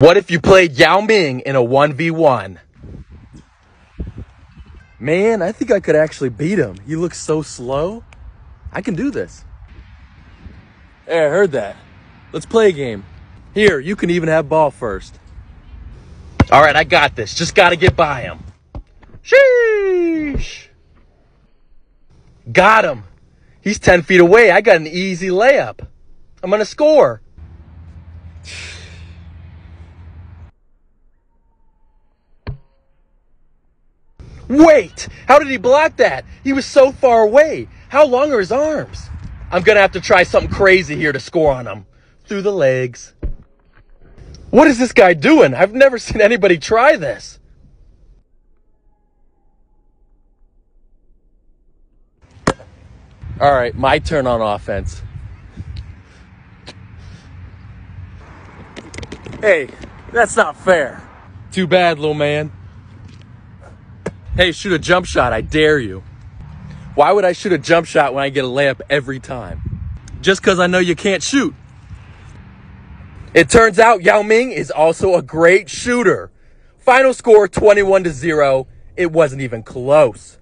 What if you played Yao Ming in a 1v1? Man, I think I could actually beat him. He looks so slow. I can do this. Hey, I heard that. Let's play a game. Here, you can even have ball first. All right, I got this. Just got to get by him. Sheesh. Got him. He's 10 feet away. I got an easy layup. I'm going to score. Wait! How did he block that? He was so far away. How long are his arms? I'm gonna have to try something crazy here to score on him. Through the legs. What is this guy doing? I've never seen anybody try this. All right, my turn on offense. Hey, that's not fair. Too bad, little man. Hey, shoot a jump shot. I dare you. Why would I shoot a jump shot when I get a layup every time? Just because I know you can't shoot. It turns out Yao Ming is also a great shooter. Final score 21 to 0. It wasn't even close.